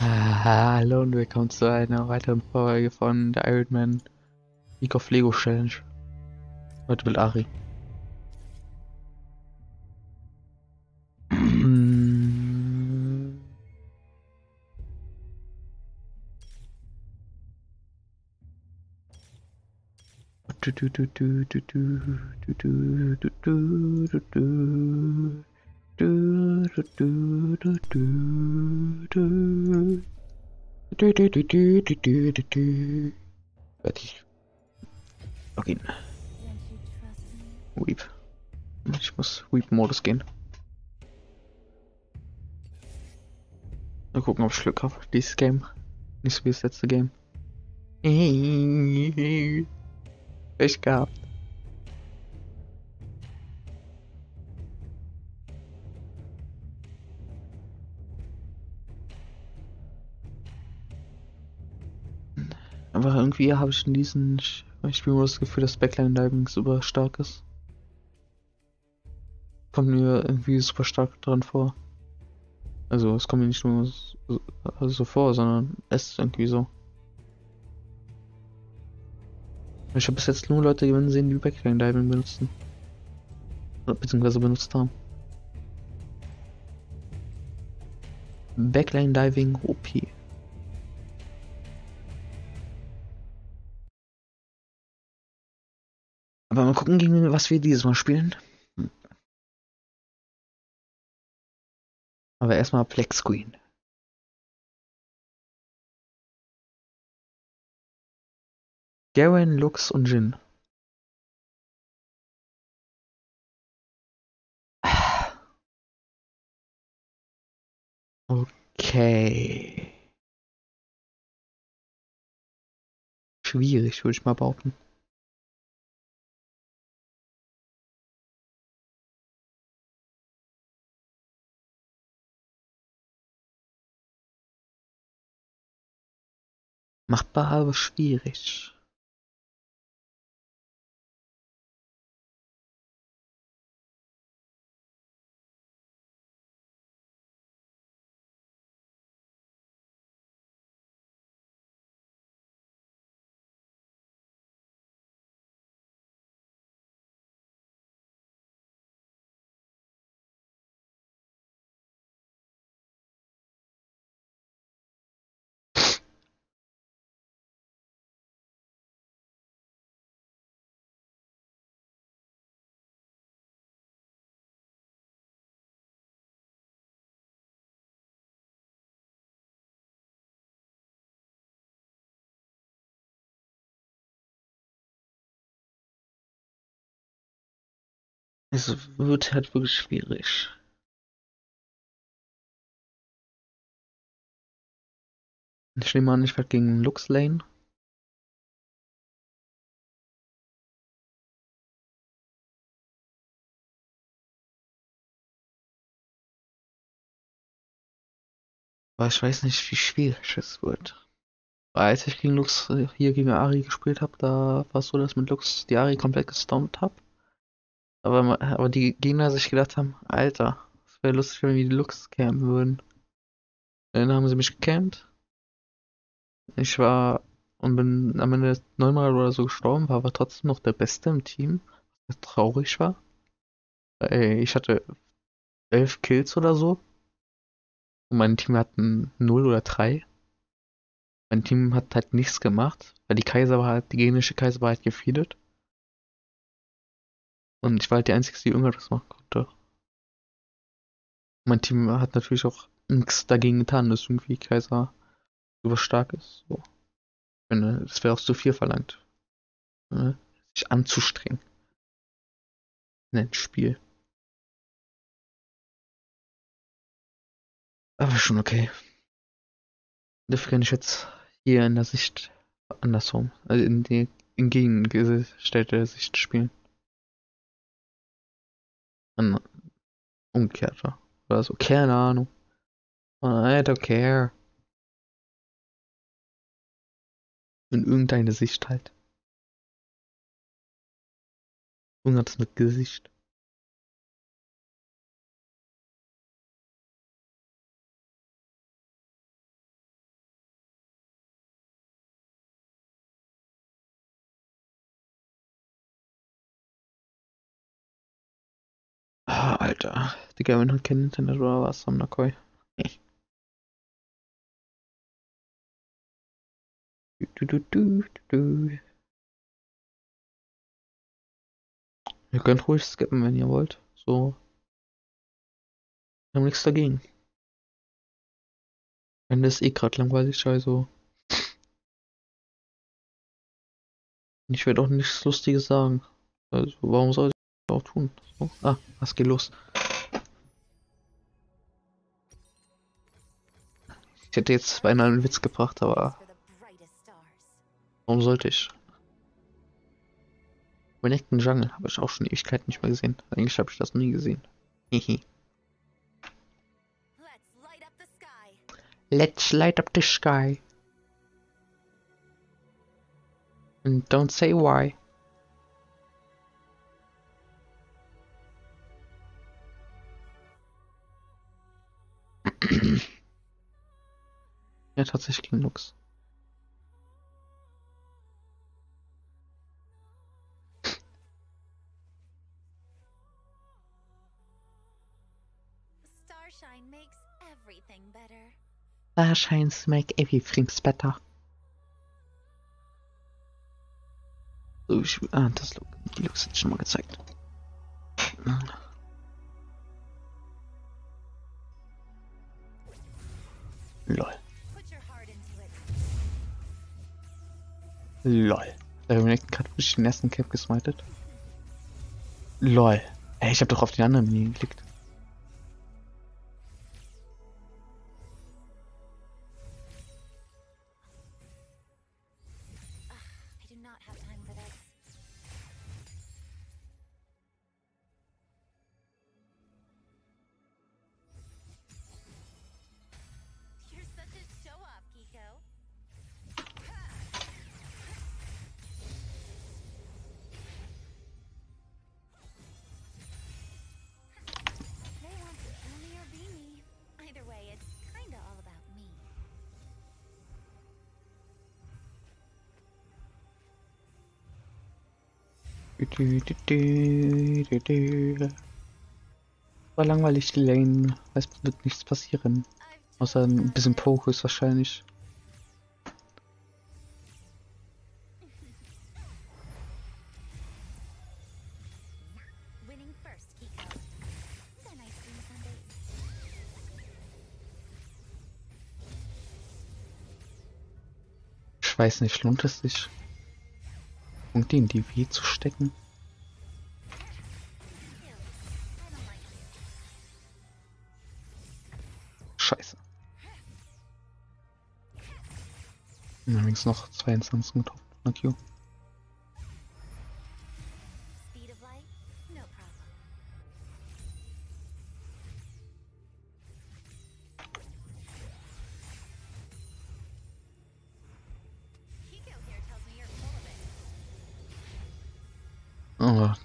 Ah, hallo und willkommen zu einer weiteren Folge von der Iron Man League of Lego Challenge. Heute will Ari. Du, du, du, du, du, du, du, du, du, du, du, du. Du. Fertig. Login. Weep. Ich muss Weep-Modus gehen. Mal gucken, ob ich Glück habe. Dieses Game. Nicht so wie das letzte Game. Ich gehabt. Irgendwie habe ich in diesem Spiel das Gefühl, dass Backline Diving super stark ist. Kommt mir irgendwie super stark dran vor. Also es kommt mir nicht nur so, also so vor, sondern es ist irgendwie so. Ich habe bis jetzt nur Leute gesehen, die Backline Diving benutzen. Beziehungsweise benutzt haben. Backline Diving OP. Aber mal gucken, gegen was wir dieses Mal spielen. Aber erstmal Flex Screen. Garen, Lux und Jin. Okay. Schwierig, würde ich mal behaupten. Machbar, aber schwierig. Es wird halt wirklich schwierig. Ich nehme an, ich werde gegen Lux Lane. Aber ich weiß nicht, wie schwierig es wird. Weil als ich gegen Lux hier gegen Ari gespielt habe, da war es so, dass mit Lux die Ari komplett gestompt habe. Aber, aber die Gegner sich gedacht haben, Alter, es wäre lustig, wenn wir die Lux campen würden. Dann haben sie mich gecampt. Ich war und bin am Ende neunmal oder so gestorben, war aber trotzdem noch der Beste im Team, was traurig war. Ey, ich hatte elf Kills oder so. Und mein Team hatten null oder drei. Mein Team hat halt nichts gemacht, weil die Kaiser war halt, die gegnerische Kaiser war halt gefeedet. Und ich war halt die Einzige, die irgendwas machen konnte. Mein Team hat natürlich auch nichts dagegen getan, dass irgendwie Kaiser super stark ist. So. Das wäre auch zu viel verlangt. Ne? Sich anzustrengen. In ein Spiel. Aber schon okay. Dafür kann ich jetzt hier in der Sicht andersrum, also in die entgegengestellte Sicht spielen. Ein umgekehrter. Oder so, keine Ahnung. I don't care. In irgendeine Sicht halt. Irgendwas mit Gesicht. Alter. Die Gavin hat kein Internet oder was am Nakoi? Du, du, du, du. Ihr könnt ruhig skippen, wenn ihr wollt. So. Wir haben nichts dagegen. Wenn das eh gerade langweilig, also. Ich werde auch nichts Lustiges sagen. Also, warum soll ich auch tun? So. Ah, was geht los? Ich hätte jetzt beinahe einen Witz gebracht, aber warum sollte ich? Renekton Jungle habe ich auch schon Ewigkeit nicht mehr gesehen. Eigentlich habe ich das nie gesehen. Hihi. Let's light up the sky. And don't say why. Ja, tatsächlich Linux. Starshine makes everything better. Starshines make everything better. So, ich, ah, das Looks hat schon mal gezeigt. Lol. Der Renekton hat wirklich den ersten Cap gesmited. Lol. Ey, ich hab doch auf den anderen nie geklickt. War langweilig die Lane. Es wird nichts passieren. Außer ein bisschen. Pokus wahrscheinlich. Ich weiß nicht, lohnt es sich, Punkte in die W zu stecken? Scheiße. Übrigens noch zwei Instanzen getroffen. Fuck you.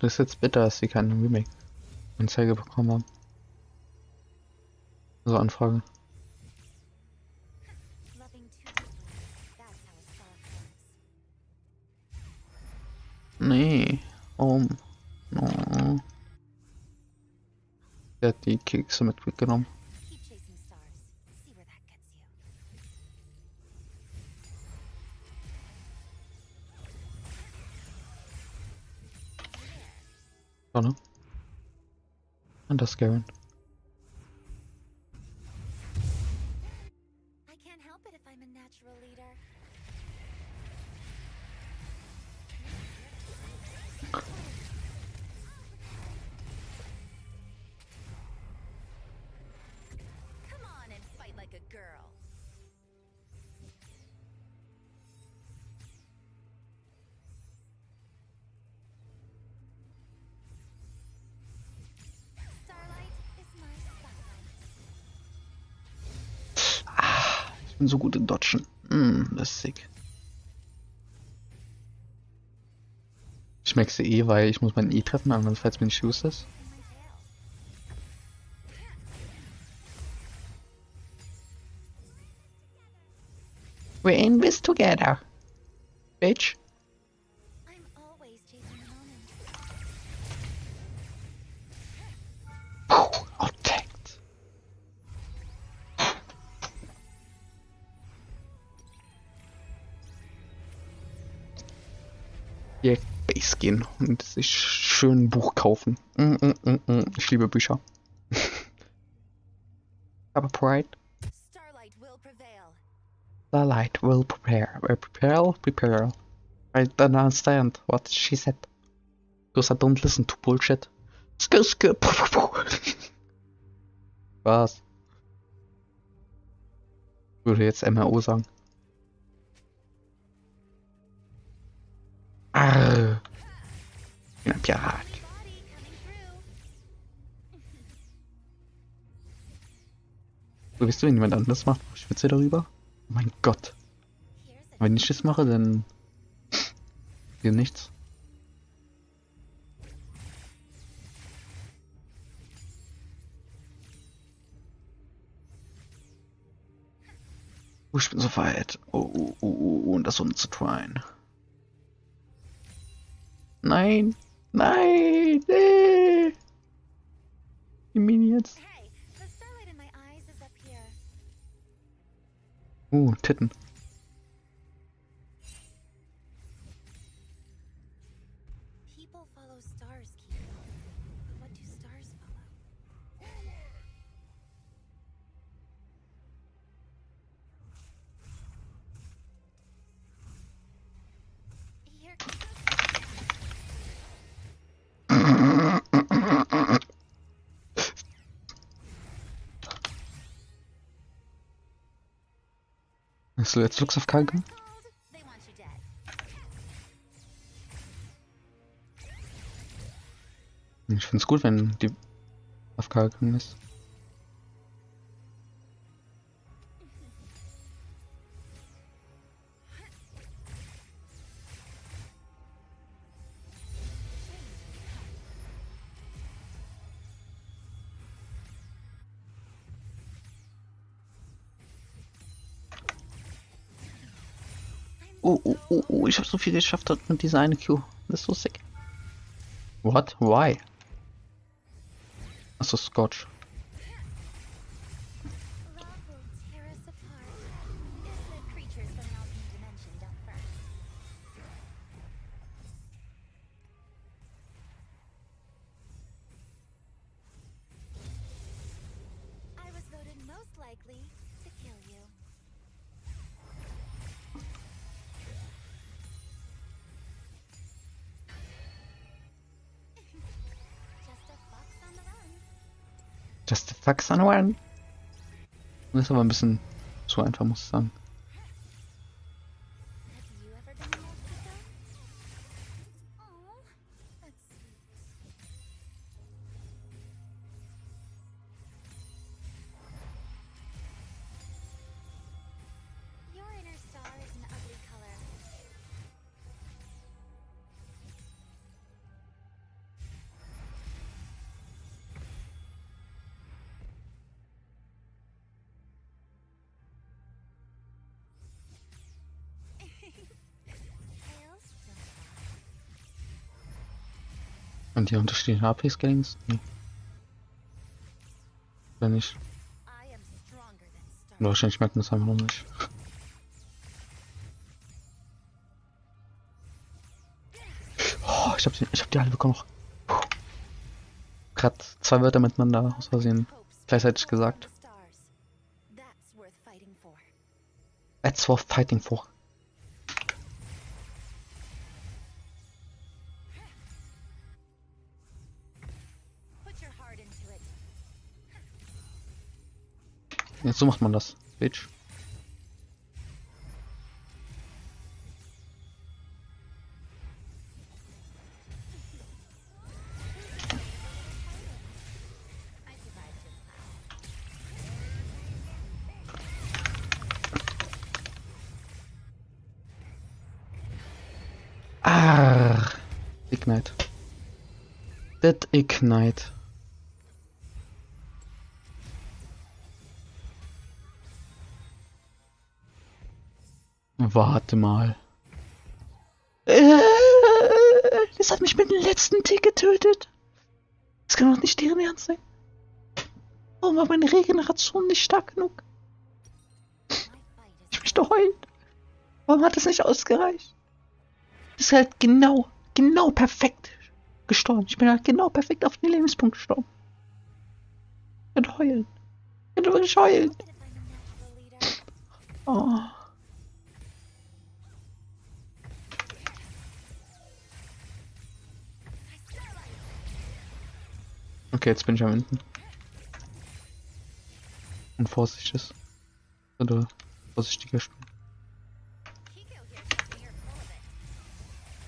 Das ist jetzt bitter, dass sie keinen Remake-Anzeige bekommen haben. Also Anfrage. Nee. Um. Oh. Der hat die Kekse mitgenommen. Oder? Und das Garen. I bin so gut in Dodgen. Mm, das ist sick. Ich maxe eh, weil ich muss mein E treffen, andernfalls bin ich useless. We're in this together. Bitch. Base gehen und sich schön ein Buch kaufen. Mm, mm, mm, mm. Ich liebe Bücher. Aber Pride, Starlight will prevail. the light will prepare. Prepare, prepare. I don't understand what she said. Because I don't listen to bullshit. Sk sk puh, puh, puh. Was? Würde jetzt MRO sagen. Arr. Ich bin ein Pirat. So wisst du, wenn jemand anderes macht, ich schwitze darüber. Oh mein Gott. Wenn ich das mache, dann geht nichts. Oh, ich bin so weit. Oh, oh, oh, oh, und das umzutryen. Nein! Nein! Nee! Die Minions. Hey, the Du jetzt Lux auf K gegangen? called. They want you dead. Ich find's gut, wenn die auf K gegangen ist. Oh, oh, oh, oh, ich hab so viel geschafft mit dieser eine Q. Das ist so sick. What? Why? Achso, Scotch. Just the fucks on one. Das ist aber ein bisschen zu einfach, muss ich sagen. Und die unterschiedlichen AP-Scalings? Nee. Oder nicht? Oder wahrscheinlich merkt man das einfach noch nicht. Oh, ich hab, die, ich hab die alle bekommen. Puh. Grad zwei Wörter miteinander aus Versehen gleichzeitig gesagt. That's worth fighting for. Jetzt so macht man das, Bitch. Ignite. That Ignite. Warte mal. Äh, Das hat mich mit dem letzten Tick getötet. Das kann doch nicht deren Ernst sein. Warum war meine Regeneration nicht stark genug? Ich möchte heulen. Warum hat das nicht ausgereicht? Das ist halt genau, genau perfekt gestorben. Ich bin halt genau perfekt auf den Lebenspunkt gestorben. Ich könnte heulen. Ich könnte wirklich heulen. Oh. Okay, jetzt bin ich am Ende. Und vorsichtig. Oder vorsichtiger it.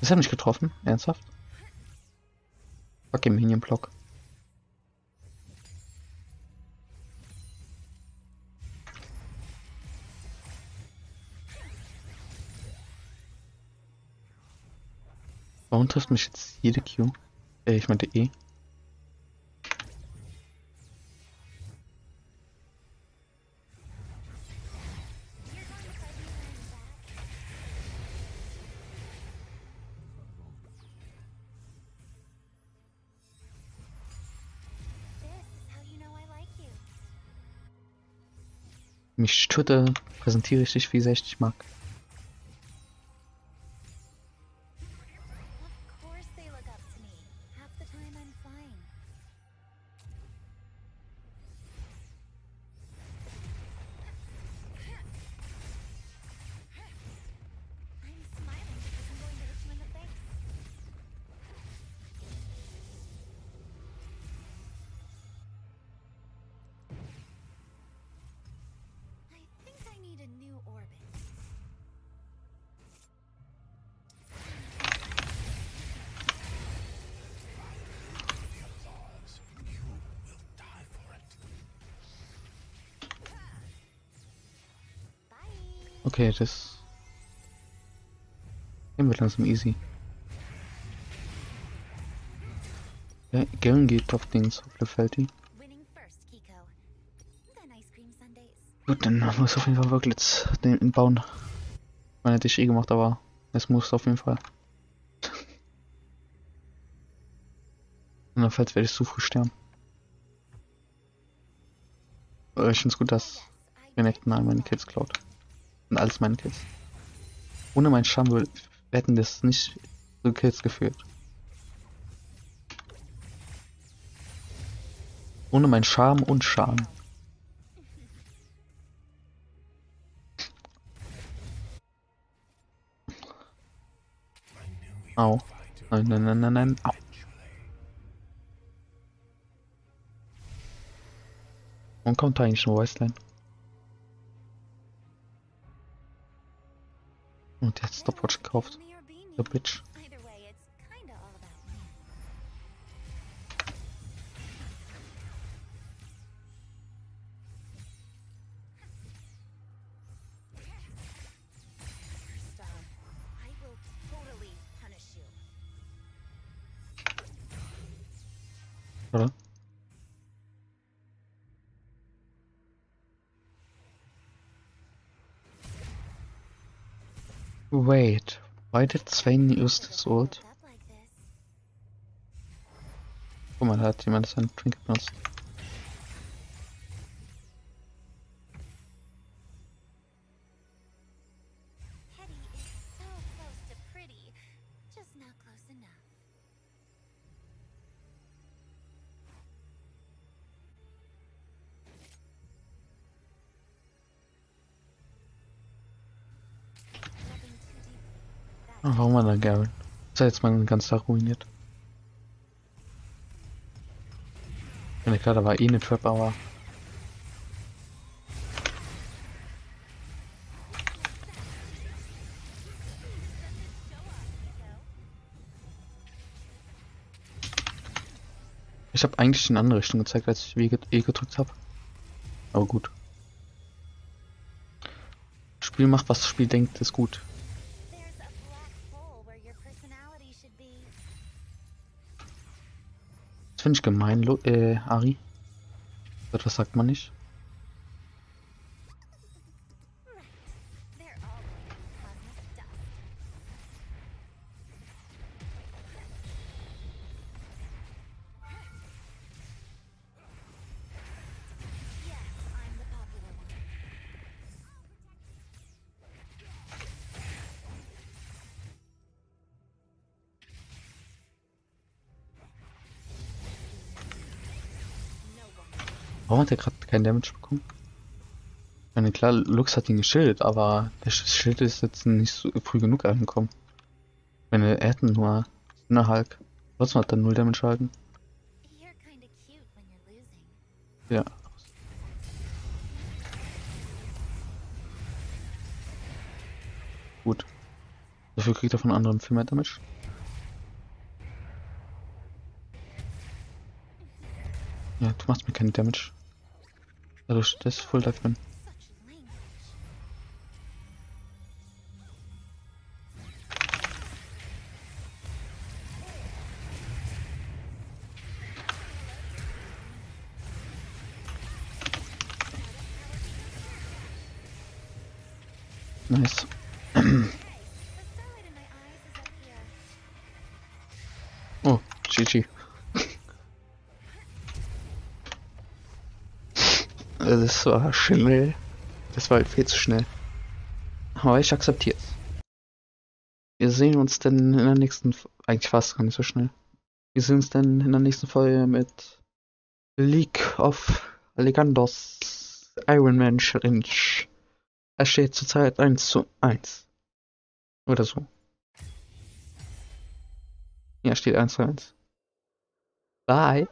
Das hat mich getroffen? Ernsthaft? Fuck im Minion-Block. Warum trifft mich jetzt jede Q? Äh, ich meinte E. Mich stürte, präsentiere ich dich, wie sehr ich dich mag. Okay, das. Gehen wir langsam easy. Ja, Garen geht auf. Then ice cream sundaes. Gut, dann muss auf jeden Fall wirklich den bauen. Man hätte ich eh gemacht, aber es muss auf jeden Fall. Andernfalls werde ich zu früh sterben. Aber ich finde es gut, dass Renekton all meine Kills klaut. Und alles meine Kills. Ohne meinen wür- hätten das nicht so Kills geführt. Ohne meinen Charme und Charme. Au. Nein, nein, nein, nein, nein. Au. Und kommt eigentlich nur Wasteland. Und jetzt Stopwatch gekauft. Der Bitch. Either Wait, why did Swain use this ult? Look up like this. Guck mal, da hat jemand seinen Trinket benutzt. Warum war da Garen? Das hat jetzt meinen ganzen Tag ruiniert. Ja, klar, da war eh eine Trap, aber. Ich habe eigentlich in eine andere Richtung gezeigt, als ich E gedrückt habe. Aber gut. Spiel macht, was das Spiel denkt, ist gut. Finde ich gemein, Lo äh, Ari. Etwas sagt man nicht. Hat er gerade keinen Damage bekommen? Ich meine, klar, Lux hat ihn geschildet, aber der Sch- Schild ist jetzt nicht so früh genug angekommen. Ich meine, er hätte nur eine Hulk. Trotzdem hat er null Damage erhalten. Losing. Ja. Gut. Dafür kriegt er von anderen viel mehr Damage. Ja, du machst mir keinen Damage. Full Dive bin. Such language. Nice. Das war schnell. Das war viel zu schnell. Aber ich akzeptiere es. Wir sehen uns dann in der nächsten. F- Eigentlich fast gar nicht so schnell. Wir sehen uns dann in der nächsten Folge mit League of Legandos Iron Man Challenge. Es steht zurzeit 1 zu 1. Oder so. Ja, steht 1 zu 1. Bye.